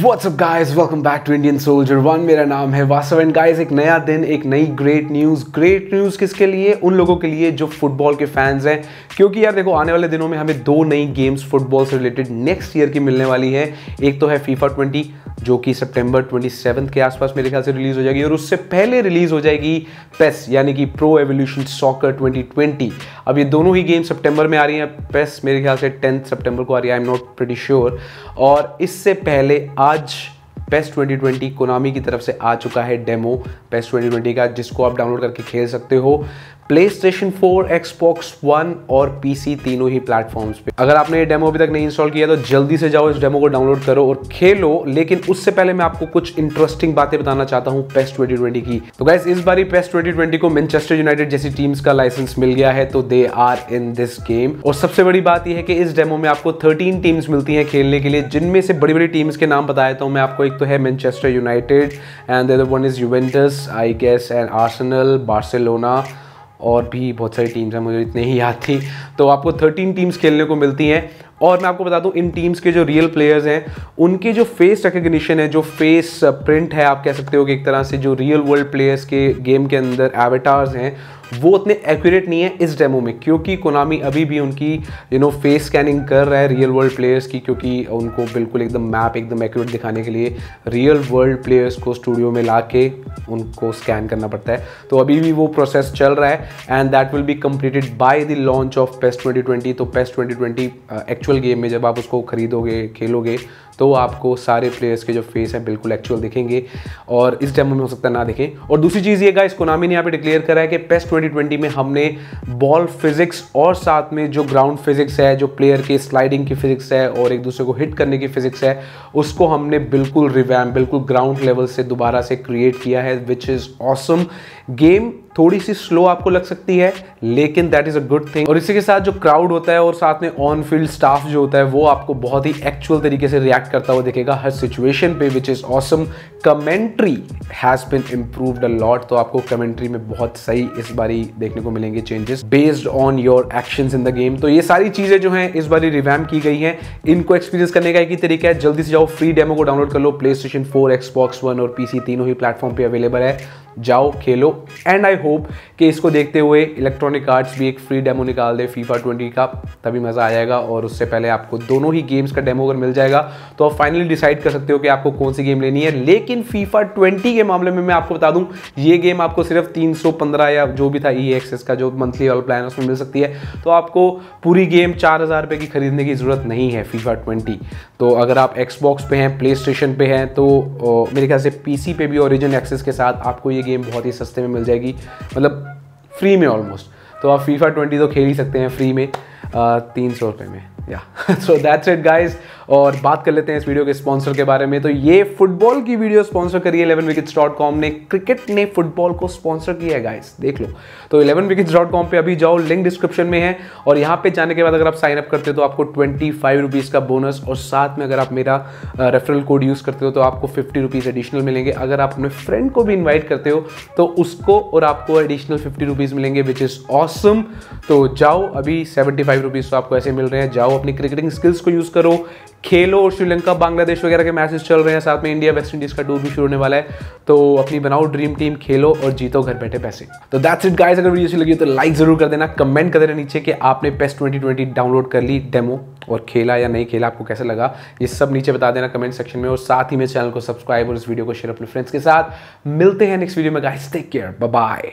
What's up guys welcome back to Indian soldier one मेरा नाम है वासव एंड गाइस एक नया दिन, एक नई ग्रेट न्यूज़ ग्रेट न्यूज़ किसके लिए? उन लोगों के लिए जो फुटबॉल के फैंस हैं. क्योंकि यार देखो, आने वाले दिनों में हमें दो नई गेम्स फुटबॉल से रिलेटेड नेक्स्ट ईयर की मिलने वाली है. एक तो है फीफा ट्वेंटी जो कि सितंबर 27 के आसपास मेरे ख्याल से रिलीज़ हो जाएगी. और उससे पहले रिलीज़ हो जाएगी पेस यानी कि प्रो एवोल्यूशन सॉकर 2020 अब ये दोनों ही गेम सितंबर में आ रही हैं. पेस मेरे ख्याल से 10 सितंबर को आ रही है I am not pretty sure और इससे पहले आज बेस्ट 2020 कोनामी की तरफ़ से आ चुका है डेमो पेस 2020 का जिसको आप डाउनलोड करके खेल सकते हो। Play station four Xbox one और पीसी तीनों ही प्लेटफॉर्म्स पे। अगर आपने ये डेमो अभी तक नहीं इंस्टॉल किया तो जल्दी से जाओ इस डेमो को डाउनलोड करो और खेलो, लेकिन उससे पहले मैं आपको कुछ इंटरेस्टिंग बातें बताना चाहता हूँ पेस 2020 की। तो गैस इस बार पेस 2020 को मैनचेस्टर यूनाइटेड जैसी टीम्स का लाइसेंस मिल गया है तो they are in this game और सबसे बड़ी बात यह है कि इस डेमो में आपको थर्टीन टीम्स मिलती हैं खेलने के लिए, जिनमें से बड़ी बड़ी टीम्स के नाम बताया तो मैं आपको, एक तो है Manchester United and one is Juventus I guess and Arsenal Barcelona और भी बहुत सारी टीम्स हैं, मुझे इतने ही याद थी। तो आपको थर्टीन टीम्स खेलने को मिलती हैं। और मैं आपको बता दूँ, इन टीम्स के जो रियल प्लेयर्स हैं, उनके जो फेस रिकग्निशन है, जो फेस प्रिंट है, आप कह सकते हो कि एक तरह से जो रियल वर्ल्ड प्लेयर्स के गेम के अंदर एवेटार्स हैं वो उतने एक्यूरेट नहीं है इस डेमो में, क्योंकि कोनामी अभी भी उनकी यू नो फेस स्कैनिंग कर रहा है रियल वर्ल्ड प्लेयर्स की, क्योंकि उनको बिल्कुल एकदम मैप एकदम एक्यूरेट दिखाने के लिए रियल वर्ल्ड प्लेयर्स को स्टूडियो में ला के उनको स्कैन करना पड़ता है। तो अभी भी वो प्रोसेस चल रहा है and that will be completed by the launch of PES twenty तो पेस्ट ट्वेंटी एक्चुअल गेम में जब आप उसको खरीदोगे, खेलोगे तो आपको सारे प्लेयर्स के जो फेस हैं बिल्कुल एक्चुअल दिखेंगे और इस डेमो में हो सकता है ना दिखें। और दूसरी चीज़ ये गाइस कोनामी ने यहाँ पे डिक्लेयर करा है कि पेस्ट 2020 में हमने बॉल फिजिक्स और साथ में जो ग्राउंड फिजिक्स है, जो प्लेयर के स्लाइडिंग की फिजिक्स है और एक दूसरे को हिट करने की फिजिक्स है, उसको हमने बिल्कुल रिवैम बिल्कुल ग्राउंड लेवल से दोबारा से क्रिएट किया है विच इज़ ऑसम गेम थोड़ी सी स्लो आपको लग सकती है, लेकिन that is a good thing और इसी के साथ जो क्राउड होता है और साथ में ऑन फ़ील्ड स्टाफ जो होता है, वो आपको बहुत ही एक्चुअल तरीके से रिएक्ट करता हुआ दिखेगा हर सिचुएशन पे which is awesome commentary has been improved a lot तो आपको कमेंट्री में बहुत सही इस बारी देखने को मिलेंगे changes based on your action in the game तो ये सारी चीज़ें जो हैं, इस बारी रिवैम की गई हैं। इनको एक्सपीरियंस करने का एक ही तरीका है, जल्दी से जाओ फ्री डेमो को डाउनलोड कर लो play station four Xbox one और पीसी तीनों ही प्लेटफॉर्म पे अवेलेबल है। जाओ, खेलो। एंड आई होप कि इसको देखते हुए इलेक्ट्रॉनिक आर्ट्स भी एक फ्री डेमो निकाल दे फीफा ट्वेंटी का, तभी मज़ा आ जाएगा और उससे पहले आपको दोनों ही गेम्स का डेमो अगर मिल जाएगा तो आप फाइनली डिसाइड कर सकते हो कि आपको कौन सी गेम लेनी है। लेकिन फीफा ट्वेंटी के मामले में मैं आपको बता दूँ, ये गेम आपको सिर्फ़ तीन सौ पंद्रह या जो भी था ई e एक्सेस का, जो मंथली वाला प्लान उसमें मिल सकती है। तो आपको पूरी गेम चार हज़ार रुपये की खरीदने की ज़रूरत नहीं है फीफा ट्वेंटी। तो अगर आप एक्सबॉक्स पे हैं प्ले स्टेशन पे हैं तो मेरे ख्याल से पीसी पे भी ओरिजिन एक्सेस के साथ आपको ये गेम बहुत ही सस्ते में मिल जाएगी। मतलब फ्री में ऑलमोस्ट तो आप फीफा ट्वेंटी तो खेल ही सकते हैं फ्री में तीन सौ रुपये में। या सो दैट्स इट गाइज़ और बात कर लेते हैं इस वीडियो के स्पॉन्सर के बारे में। तो ये फुटबॉल की वीडियो स्पॉन्सर करी है इलेवन विकेट्स डॉट कॉम ने। क्रिकेट ने फुटबॉल को स्पॉन्सर किया है गाइस देख लो। तो इलेवन विकेट्स डॉट कॉम पर अभी जाओ लिंक डिस्क्रिप्शन में है। और यहाँ पे जाने के बाद अगर आप साइन अप करते हो तो आपको ट्वेंटी फाइव रुपीज़ का बोनस और साथ में अगर आप मेरा रेफरल कोड यूज़ करते हो तो आपको फिफ्टी रुपीज़ एडिशनल मिलेंगे। अगर आप अपने फ्रेंड को भी इन्वाइट करते हो तो उसको और आपको एडिशनल फिफ्टी रुपीज़ मिलेंगे विच इज़ ऑसम तो जाओ, अभी सेवेंटी फाइव रुपीज़ तो आपको ऐसे मिल रहे हैं। जाओ अपनी क्रिकेटिंग स्किल्स को यूज़ करो। खेलो और श्रीलंका, बांग्लादेश वगैरह के मैचेस चल रहे हैं, साथ में इंडिया वेस्ट इंडीज का टूर भी शुरू होने वाला है। तो अपनी बनाओ ड्रीम टीम खेलो और जीतो घर बैठे पैसे। तो दैट्स इट गाइस अगर वीडियो अच्छी लगी तो लाइक ज़रूर कर देना। कमेंट कर देना नीचे कि आपने पेस्ट ट्वेंटी डाउनलोड कर ली डेमो और खेला या नहीं खेला, आपको कैसा लगा? ये सब नीचे बता देना कमेंट सेक्शन में और साथ ही मेरे चैनल को सब्सक्राइब और इस वीडियो को शेयर अपने फ्रेंड्स के साथ। मिलते हैं नेक्स्ट वीडियो में गाइस टेक केयर बाय